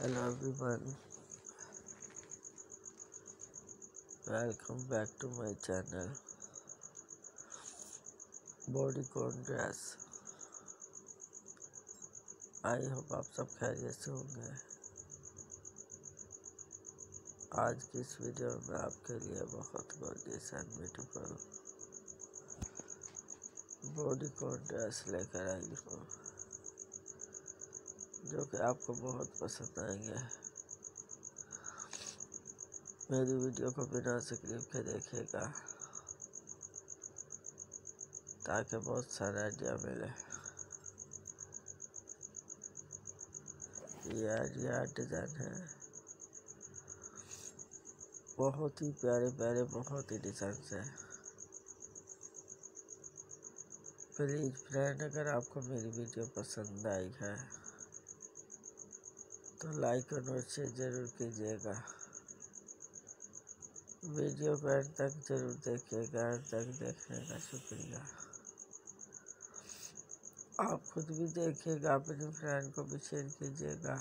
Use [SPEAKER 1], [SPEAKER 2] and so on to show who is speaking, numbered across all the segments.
[SPEAKER 1] hello everyone welcome back to my channel. Bodycon dress I hope आप सब खैरियत से होंगे। आज की इस वीडियो में आपके लिए बहुत gorgeous and beautiful bodycon dress लेकर आई हूँ। जो कि आपको बहुत पसंद आएँगे। मेरी वीडियो को बिना स्क्रिप के देखिएगा, ताकि बहुत सारा आइडिया मिले। ये आइडिया डिज़ाइन है। बहुत ही प्यारे प्यारे, बहुत ही डिज़ाइन है। प्लीज़ फ्रेंड, अगर आपको मेरी वीडियो पसंद आई है तो लाइक और शेयर ज़रूर कीजिएगा। वीडियो को एंड तक ज़रूर देखिएगा एंड तक देखने का शुक्रिया। आप खुद भी देखिएगा, अपने फ्रेंड को भी शेयर कीजिएगा।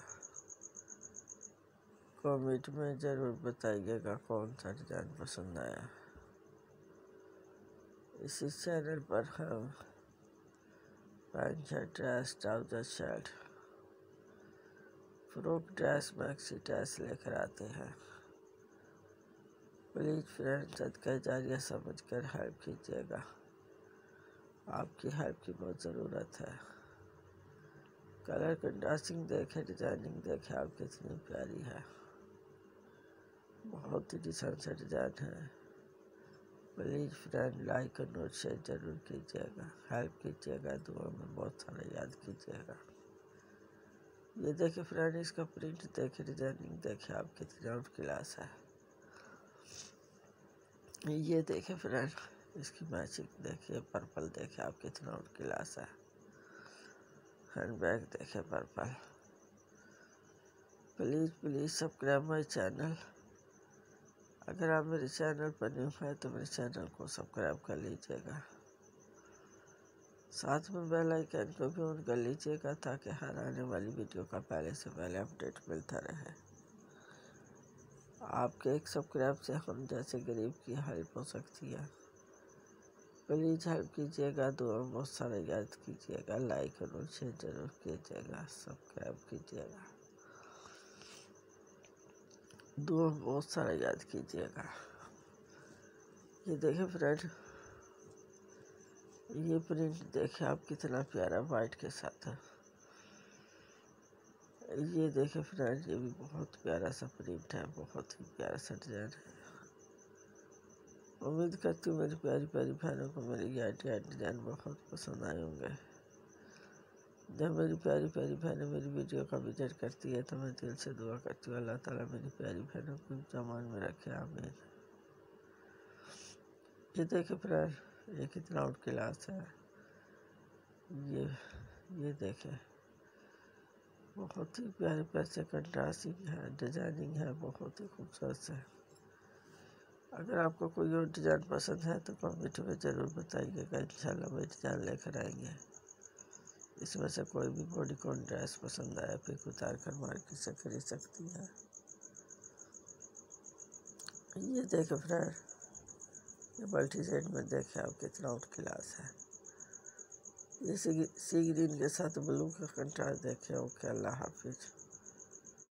[SPEAKER 1] कमेंट में ज़रूर बताइएगा कौन सा डिज़ाइन पसंद आया। इसी चैनल पर हम pant shirt trouser shirt frock dress maxi dress लेकर आते हैं। प्लीज़ फ्रेंड सदका जारिया समझ कर हेल्प कीजिएगा। आपकी हेल्प की बहुत ज़रूरत है। कलर कंट्रास्टिंग देखें डिज़ाइनिंग देखें, आप कितनी प्यारी है। बहुत ही डिसेंट से डिज़ाइन है। प्लीज़ फ्रेंड लाइक और नोट शेयर ज़रूर कीजिएगा। हेल्प कीजिएगा, दुआ में बहुत सारा याद कीजिएगा। ये देखिए फ्रेंड इसका प्रिंट देखिए, डिज़ाइनिंग देखिए आप कितनी आउट क्लास है। ये देखिए फ्रेंड इसकी मैचिंग देखिए पर्पल देखिए आप कितना आउट क्लास है। हैंड बैग देखिए purple please please subscribe my channel अगर आप मेरे चैनल पर न्यू है तो मेरे चैनल को सब्सक्राइब कर लीजिएगा। साथ में बेल आइकन को भी ऑन कर लीजिएगा ताकि हर आने वाली वीडियो का पहले से पहले अपडेट मिलता रहे। आपके एक सब्सक्राइब से हम जैसे गरीब की हेल्प हो सकती है। प्लीज़ हेल्प कीजिएगा, दुआ बहुत सारा याद कीजिएगा, लाइक और शेयर ज़रूर कीजिएगा, सब्सक्राइब कीजिएगा। दुआ बहुत सारा याद कीजिएगा। ये देखिए फ्रेंड ये प्रिंट देखे, आप कितना प्यारा वाइट के साथ है। ये देखे फ्रेंड ये भी बहुत प्यारा सा प्रिंट है, बहुत ही प्यारा सा डिज़ाइन है। उम्मीद करती हूँ मेरी प्यारी प्यारी बहनों को मेरी ये आइडिया, डिज़ाइन बहुत पसंद आए होंगे। जब मेरी प्यारी प्यारी बहनें मेरी वीडियो का विज़िट करती है तो मैं दिल से दुआ करती हूँ, अल्लाह ताला मेरी प्यारी बहनों को जमान में रखे, आमीन। ये देखे फ्रेंड ये कितना आउट क्लास है। ये ये देखें। बहुत ही प्यारे प्यारे से कंट्रास्टिंग है, डिज़ाइनिंग है, बहुत ही खूबसूरत है अगर आपको कोई और डिज़ाइन पसंद है तो कमेंट में ज़रूर बताइएगा इन इंशाल्लाह वही डिज़ाइन लेकर आएँगे। इसमें से कोई भी बॉडी कॉन ड्रेस पसंद आया, फिर उतार कर मार्केट से खरीद सकती है। ये देखें फ्रेंड ये मल्टी सेट में देखें आप कितना आउट क्लास है। ये सी ग्रीन के साथ ब्लू का कंट्रास्ट देखें, ओके, अल्लाह हाफिज़।